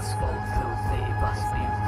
must go through the bus beam.